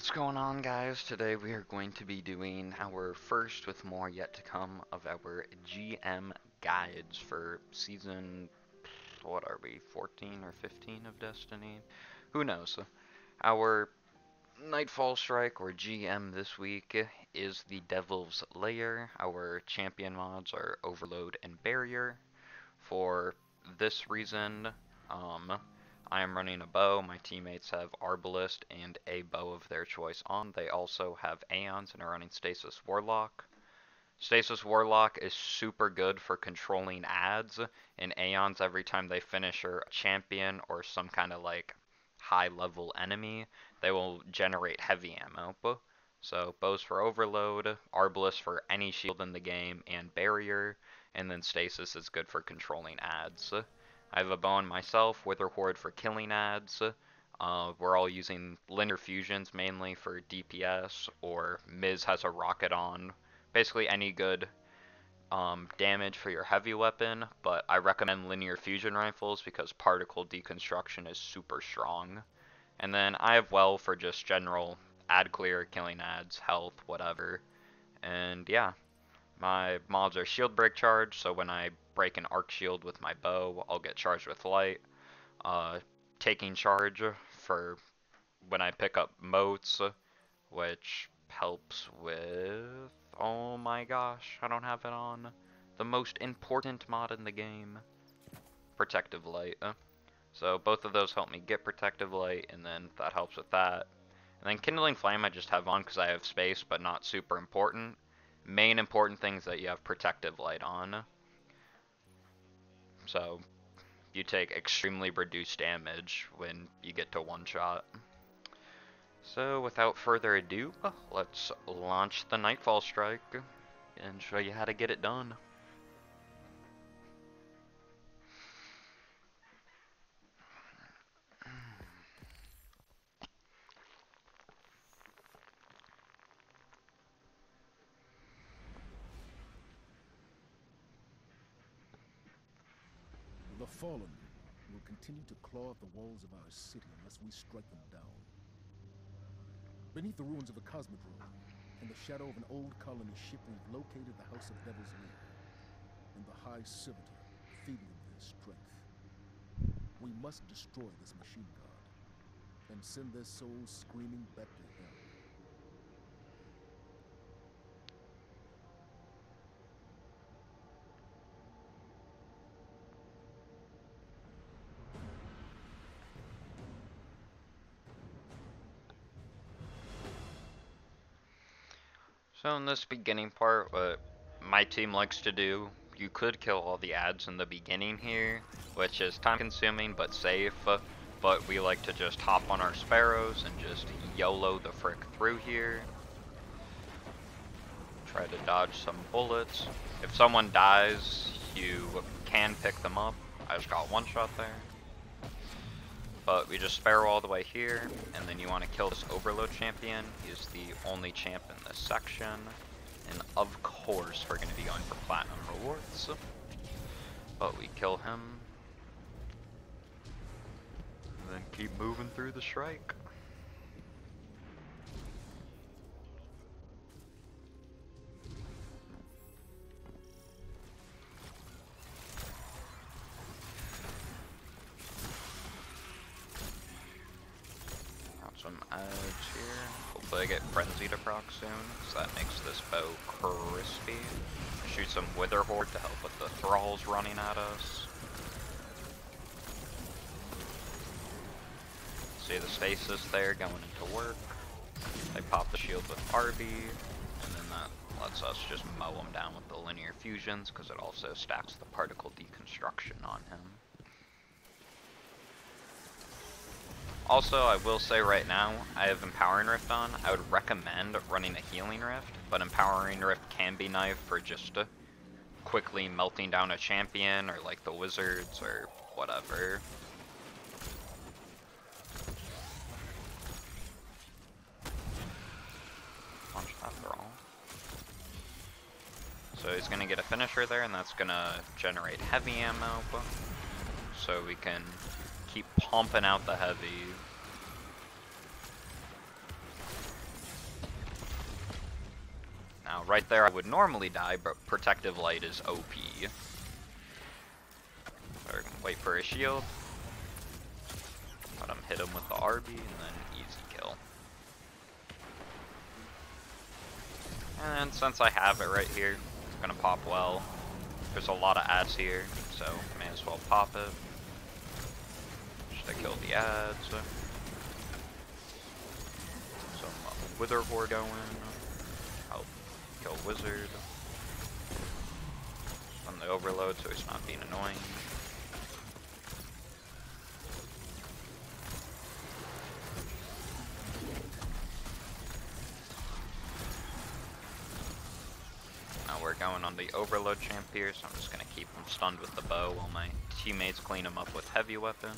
What's going on guys? Today we are going to be doing our first with more yet to come of our GM guides for season, what are we, 14 or 15 of Destiny? Who knows? Our Nightfall Strike or GM this week is the Devil's Lair. Our champion mods are Overload and Barrier. For this reason, um, I am running a bow. My teammates have Arbalest and a bow of their choice on. They also have Aeons and are running Stasis Warlock. Stasis Warlock is super good for controlling ads and Aeons every time they finish a champion or some kind of like high level enemy, they will generate heavy ammo. So bows for overload, Arbalest for any shield in the game, and barrier, and then Stasis is good for controlling ads. I have a bone myself, Witherhoard for killing ads. Uh, we're all using linear fusions mainly for DPS, or Miz has a rocket on. Basically any good um, damage for your heavy weapon, but I recommend linear fusion rifles because particle deconstruction is super strong. And then I have well for just general ad clear, killing ads, health, whatever. And yeah, my mods are shield break charge, so when I break an arc shield with my bow, I'll get charged with light. Uh, taking charge for when I pick up motes, which helps with, oh my gosh, I don't have it on, the most important mod in the game, protective light. So both of those help me get protective light, and then that helps with that. And then kindling flame I just have on because I have space, but not super important main important things that you have protective light on. So you take extremely reduced damage when you get to one shot. So without further ado, let's launch the Nightfall Strike and show you how to get it done. Fallen will continue to claw at the walls of our city unless we strike them down. Beneath the ruins of the Cosmodrome, in the shadow of an old colony ship, we've located the House of Devil's Lair, and the High Servitor feeding their strength. We must destroy this machine god, and send their souls screaming back So in this beginning part, what my team likes to do, you could kill all the ads in the beginning here, which is time consuming but safe, but we like to just hop on our sparrows and just YOLO the frick through here. Try to dodge some bullets. If someone dies, you can pick them up. I just got one shot there. But we just Sparrow all the way here, and then you want to kill this Overload champion. He's the only champ this section. And of course, we're going to be going for Platinum rewards. But we kill him. And then keep moving through the strike. Soon, so that makes this bow crispy. Shoot some Witherhoard to help with the Thralls running at us. See the stasis there going into work. They pop the shield with RB, and then that lets us just mow them down with the linear fusions, because it also stacks the particle deconstruction on him. Also, I will say right now, I have Empowering Rift on. I would recommend running a Healing Rift, but Empowering Rift can be nice for just quickly melting down a champion or like the wizards or whatever. So he's gonna get a finisher there and that's gonna generate heavy ammo. So we can keep pumping out the heavy. Now, right there I would normally die, but Protective Light is OP. Or wait for a shield. Let him hit him with the RB, and then easy kill. And since I have it right here, it's gonna pop well. There's a lot of ads here, so may as well pop it. To kill the ads. Some uh, Witherhoard going. Help kill Wizard. On the overload so he's not being annoying. Now we're going on the overload champ here, so I'm just gonna keep him stunned with the bow while my teammates clean him up with heavy weapon.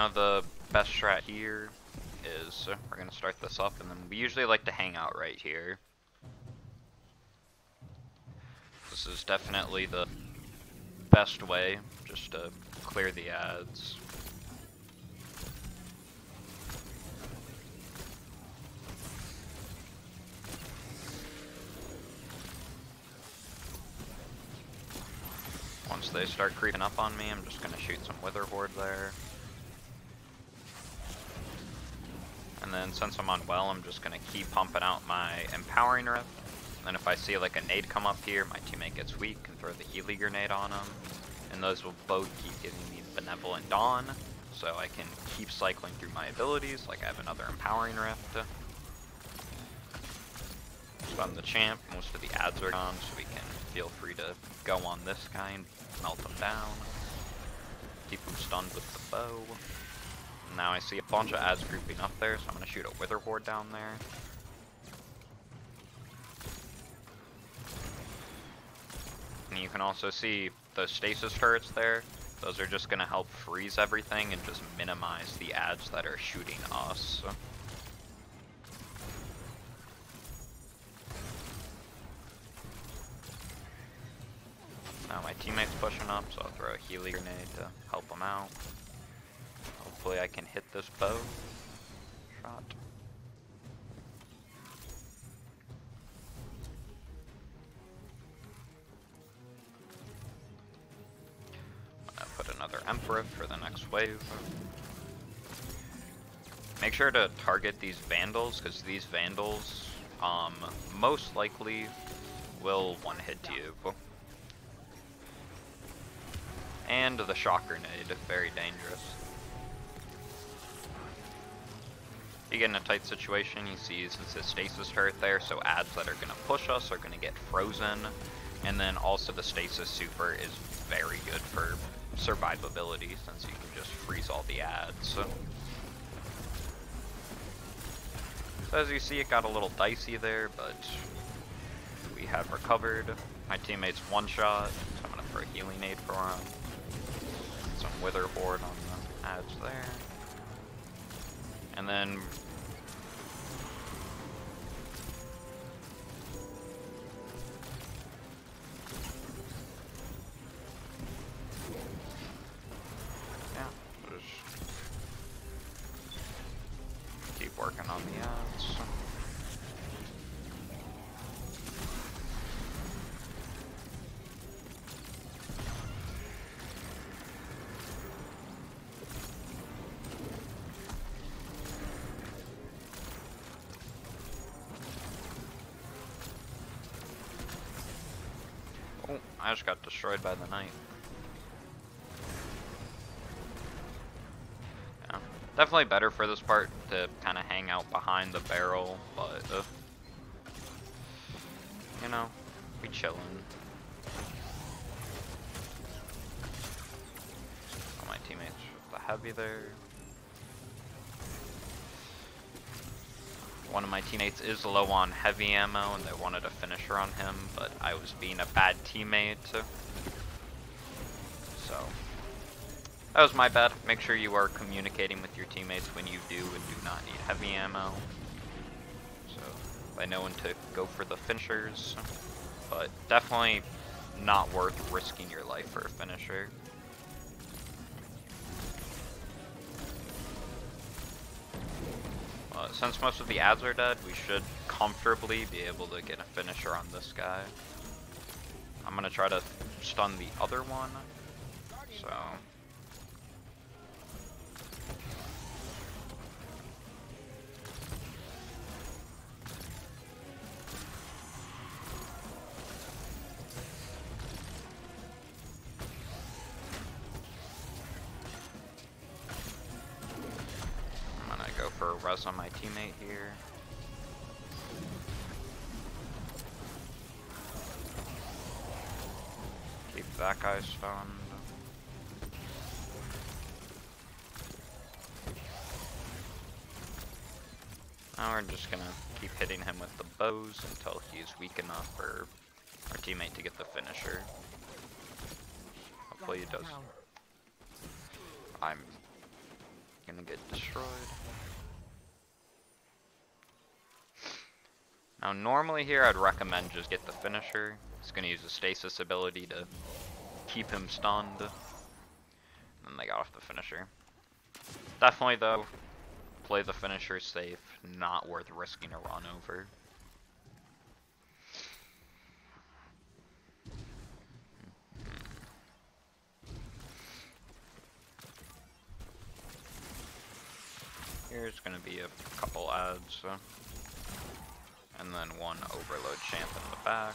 Now the best strat here is we're gonna start this up, and then we usually like to hang out right here. This is definitely the best way, just to clear the ads. Once they start creeping up on me, I'm just gonna shoot some Witherhoard there. And then since I'm on well, I'm just gonna keep pumping out my Empowering Rift. And if I see like a nade come up here, my teammate gets weak and throw the Healy Grenade on him. And those will both keep giving me Benevolent Dawn, so I can keep cycling through my abilities, like I have another Empowering Rift. So I'm the champ, most of the ads are gone, so we can feel free to go on this guy and melt him down. Keep him stunned with the bow. Now I see a bunch of ads grouping up there, so I'm gonna shoot a Witherhoard down there. And you can also see the stasis turrets there. Those are just gonna help freeze everything and just minimize the ads that are shooting us. Now my teammate's pushing up, so I'll throw a Healy grenade to help them out. Hopefully I can hit this bow shot. Put another Emperor for the next wave. Make sure to target these Vandals, because these Vandals um, most likely will one-hit you. And the Shock Grenade, very dangerous. You get in a tight situation, he sees a stasis turret there, so ads that are going to push us are going to get frozen. And then also the stasis super is very good for survivability, since you can just freeze all the ads. So as you see, it got a little dicey there, but we have recovered. My teammate's one shot, so I'm going to throw a healing aid for him. Some Witherhoard on the ads there. And then I just got destroyed by the knight. Yeah, definitely better for this part to kind of hang out behind the barrel, but uh, you know, we chilling. Oh, my teammates with the heavy there. One of my teammates is low on heavy ammo and they wanted a finisher on him, but I was being a bad teammate. So, that was my bad. Make sure you are communicating with your teammates when you do and do not need heavy ammo. So, I know when to go for the finishers, but definitely not worth risking your life for a finisher. Since most of the ads are dead, we should comfortably be able to get a finisher on this guy. I'm gonna try to stun the other one. So that guy stunned. Now we're just gonna keep hitting him with the bows until he's weak enough for our teammate to get the finisher. Hopefully he does. I'm gonna get destroyed. Now normally here I'd recommend just get the finisher. He's gonna use the stasis ability to keep him stunned. And they got off the finisher. Definitely though, play the finisher safe, not worth risking a run over. Here's gonna be a couple ads, and then one overload champ in the back.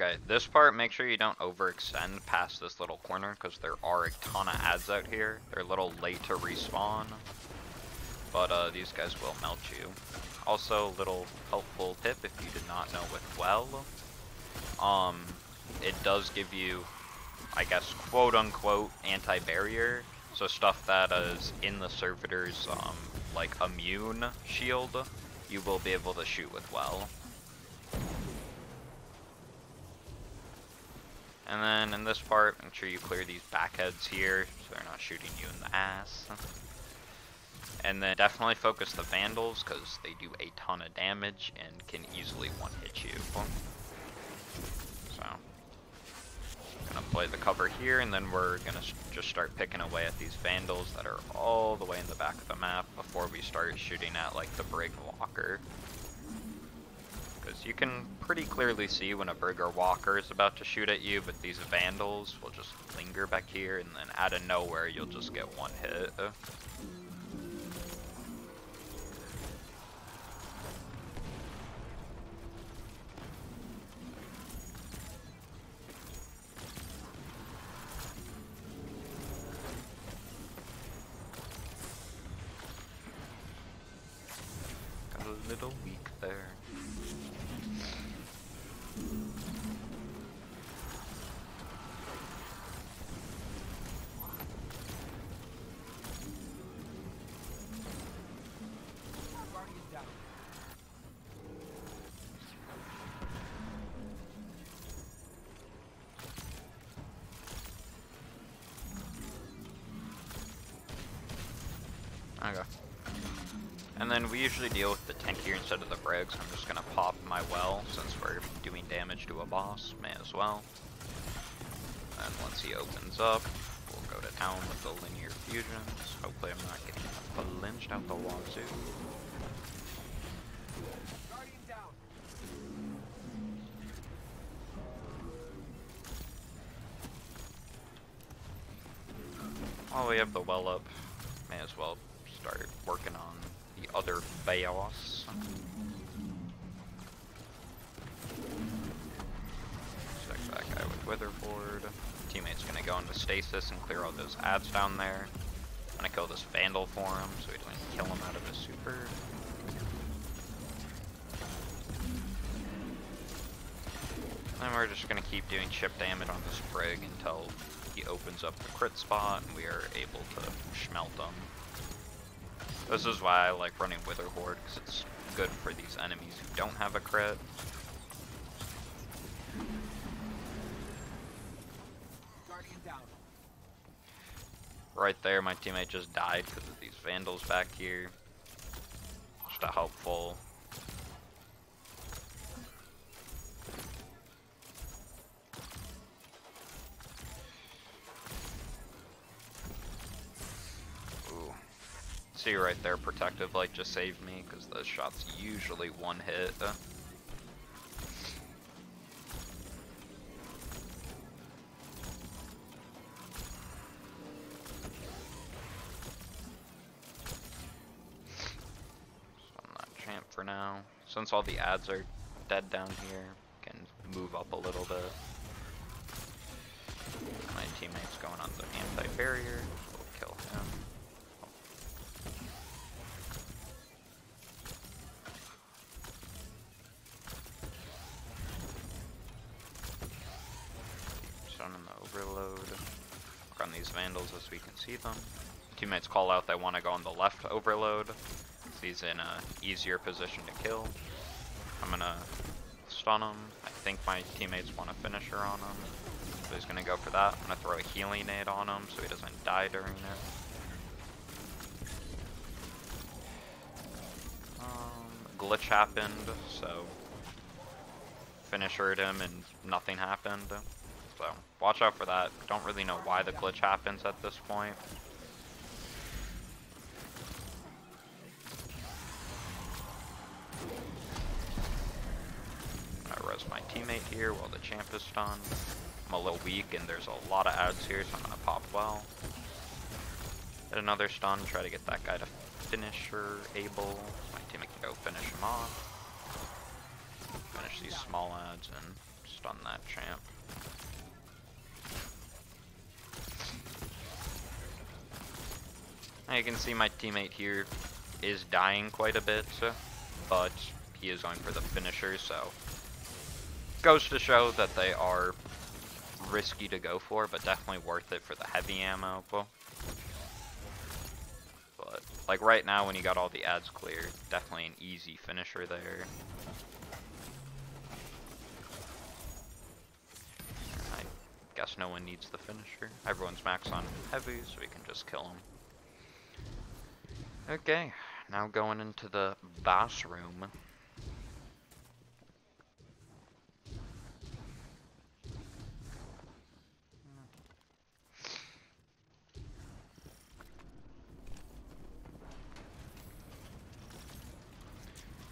Okay, this part, make sure you don't overextend past this little corner, because there are a ton of ads out here. They're a little late to respawn, but uh, these guys will melt you. Also, a little helpful tip if you did not know with well, um, it does give you, I guess, quote-unquote anti-barrier, so stuff that is in the servitor's, um, like, immune shield, you will be able to shoot with well. And then in this part, make sure you clear these backheads here so they're not shooting you in the ass. And then definitely focus the Vandals because they do a ton of damage and can easily one-hit you. So, gonna play the cover here and then we're gonna just start picking away at these Vandals that are all the way in the back of the map before we start shooting at like the Brig Walker because you can pretty clearly see when a Burger Walker is about to shoot at you, but these Vandals will just linger back here, and then out of nowhere you'll just get one hit. Okay. And then we usually deal with the tank here instead of the brig, so I'm just gonna pop my well since we're doing damage to a boss, may as well. And once he opens up, we'll go to town with the linear fusions. Hopefully I'm not getting lynched out the wazoo. While we have the well up, may as well start working on the other Baos. Check that guy with Witherhoard. Teammate's gonna go into stasis and clear all those ads down there. I'm gonna kill this Vandal for him so he doesn't kill him out of his super. we're just to keep doing chip damage on this Brig until he opens up the crit spot and we are able to smelt them. This is why I like running Witherhoard, because it's good for these enemies who don't have a crit. Right there, my teammate just died because of these Vandals back here. Just a helpful See right there, protective light just saved me because those shots usually one hit. champ for now. Since all the ads are dead down here, can move up a little bit. My teammate's going on the anti-barrier. Vandals as we can see them. Teammates call out they want to go on the left overload. he's in a easier position to kill. I'm gonna stun him. I think my teammates want a finisher on him. So he's gonna go for that. I'm gonna throw a healing aid on him so he doesn't die during it. Um, glitch happened, so finishered him and nothing happened. So watch out for that. Don't really know why the glitch happens at this point. I res my teammate here while the champ is stunned. I'm a little weak and there's a lot of ads here, so I'm gonna pop well. Get another stun, try to get that guy to finisher able. My teammate can go finish him off. Finish these small ads and stun that champ. You can see my teammate here is dying quite a bit, but he is going for the finisher, so goes to show that they are risky to go for, but definitely worth it for the heavy ammo. But like right now when you got all the ads cleared, definitely an easy finisher there. I guess no one needs the finisher. Everyone's max on heavy, so we can just kill them. Okay, now going into the boss room.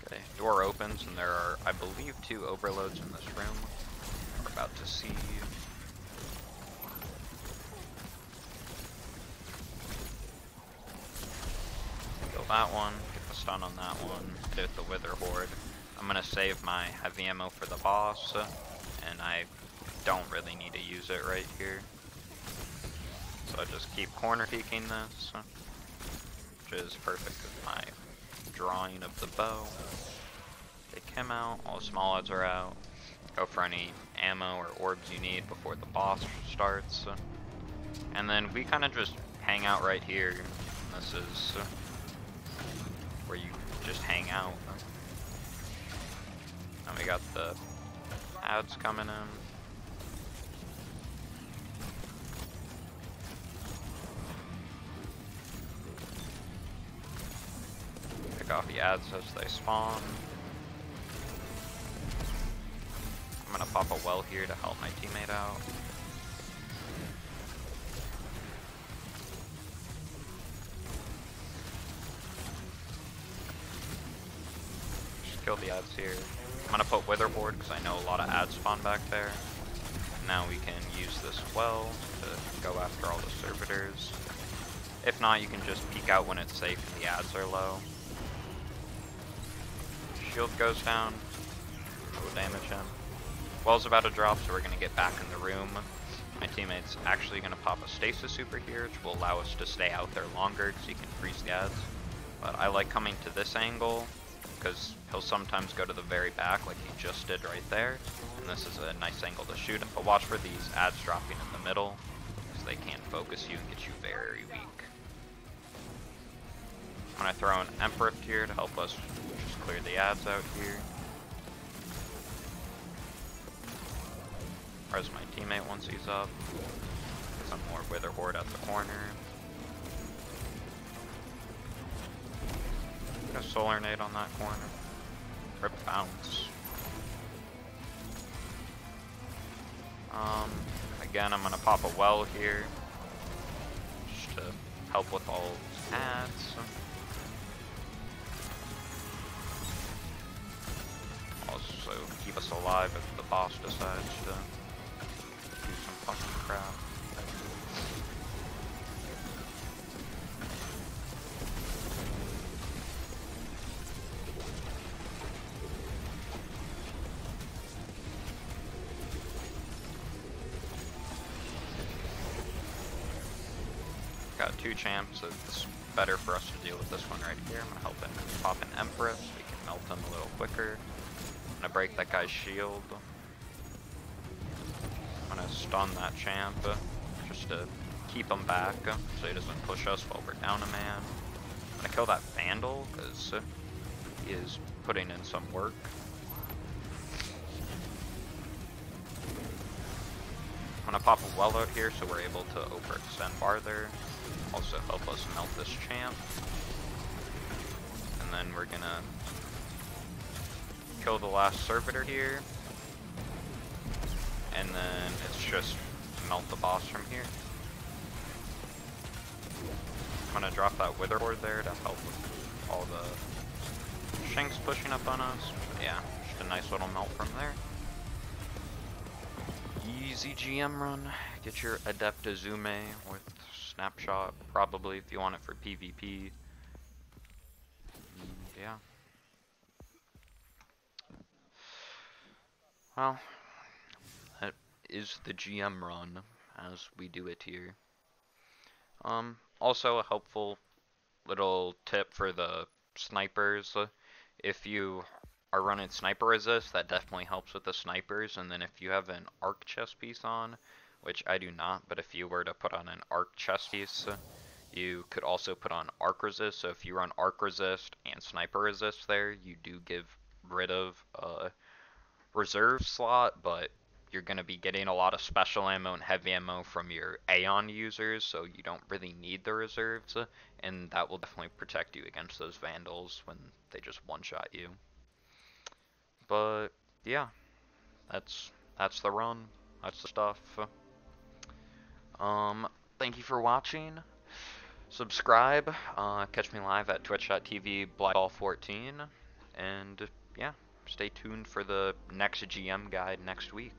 Okay, door opens and there are, I believe, two overloads in this room. We're about to see that one, get the stun on that one, hit the Witherhoard. I'm gonna save my heavy ammo for the boss, and I don't really need to use it right here. So I just keep corner peeking this, which is perfect with my drawing of the bow. Take him out, all the small odds are out. Go for any ammo or orbs you need before the boss starts. And then we kind of just hang out right here. This is hang. And we got the ads coming in. Pick off the ads as they spawn. I'm gonna pop a well here to help my teammate out. Kill the ads here. I'm gonna put Witherhoard because I know a lot of ads spawn back there. Now we can use this well to go after all the servitors. If not, you can just peek out when it's safe and the ads are low. Shield goes down. We'll damage him. Well's about to drop, so we're gonna get back in the room. My teammate's actually gonna pop a stasis super here, which will allow us to stay out there longer because he can freeze the ads. But I like coming to this angle because he'll sometimes go to the very back like he just did right there. And this is a nice angle to shoot him. But watch for these ads dropping in the middle because they can't focus you and get you very weak. I'm going to throw an Emperor here to help us just clear the ads out here. Res my teammate once he's up. Some more Witherhoard at the corner. Solar nade on that corner. Rip bounce. Um, again, I'm gonna pop a well here. Just to help with all ads. Also keep us alive if the boss decides to do some fucking crap. Got two champs, so it's better for us to deal with this one right here. I'm gonna help him pop an Empress, we can melt him a little quicker. I'm gonna break that guy's shield. I'm gonna stun that champ, just to keep him back, so he doesn't push us while we're down a man. I'm gonna kill that Vandal, because he is putting in some work. I'm gonna pop a well out here so we're able to overextend farther also help us melt this champ. And then we're gonna kill the last servitor here. And then it's just melt the boss from here. I'm gonna drop that Witherhoard there to help with all the Shanks pushing up on us. Yeah, just a nice little melt from there. Easy GM run. Get your Adept Uzume with snapshot, probably, if you want it for PvP. And yeah. Well, that is the GM run as we do it here. Um, also a helpful little tip for the snipers. If you are running sniper resist, that definitely helps with the snipers. And then if you have an arc chest piece on, which I do not, but if you were to put on an arc chest piece, you could also put on arc resist. So if you run arc resist and sniper resist there, you do give rid of a reserve slot, but you're going to be getting a lot of special ammo and heavy ammo from your Aeon users, so you don't really need the reserves, and that will definitely protect you against those Vandals when they just one-shot you. But, yeah, that's that's the run, that's the stuff. Um, thank you for watching. Subscribe. Uh, catch me live at twitch.tv bliegolf14. And yeah, stay tuned for the next GM guide next week.